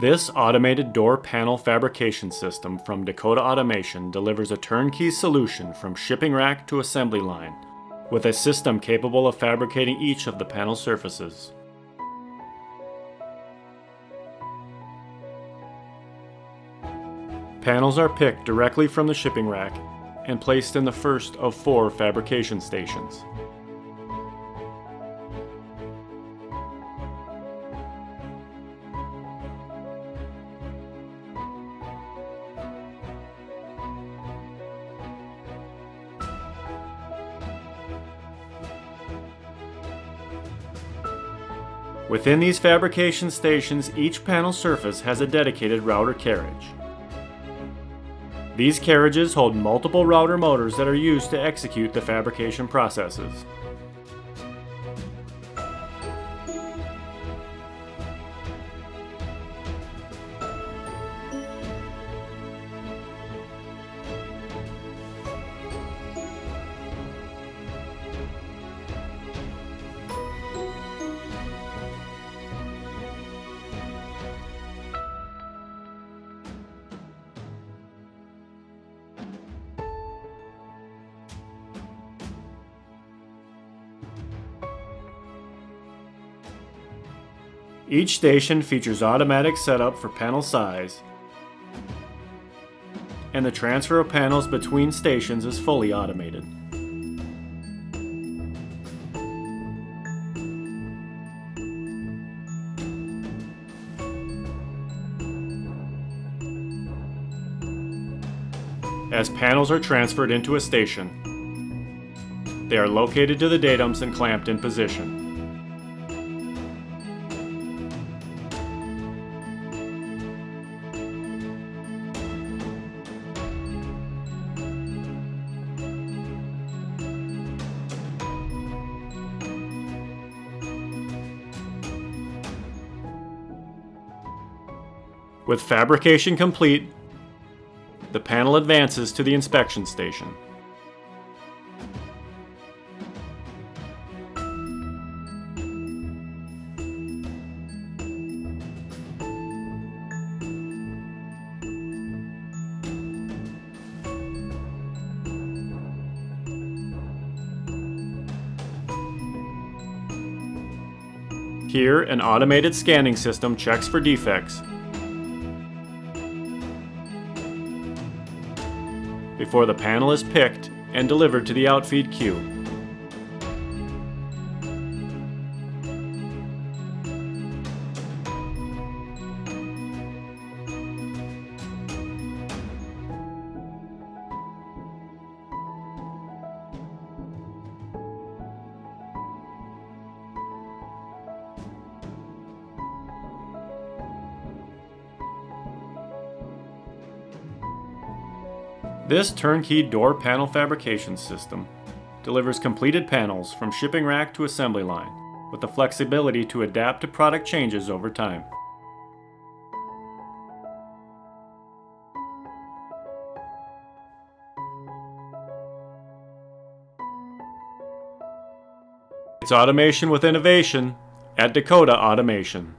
This automated door panel fabrication system from Dakota Automation delivers a turnkey solution from shipping rack to assembly line, with a system capable of fabricating each of the panel surfaces. Panels are picked directly from the shipping rack and placed in the first of four fabrication stations. Within these fabrication stations, each panel surface has a dedicated router carriage. These carriages hold multiple router motors that are used to execute the fabrication processes. Each station features automatic setup for panel size, and the transfer of panels between stations is fully automated. As panels are transferred into a station, they are located to the datums and clamped in position. With fabrication complete, the panel advances to the inspection station. Here, an automated scanning system checks for defects before the panel is picked and delivered to the outfeed queue. This turnkey door panel fabrication system delivers completed panels from shipping rack to assembly line with the flexibility to adapt to product changes over time. It's automation with innovation at Dakota Automation.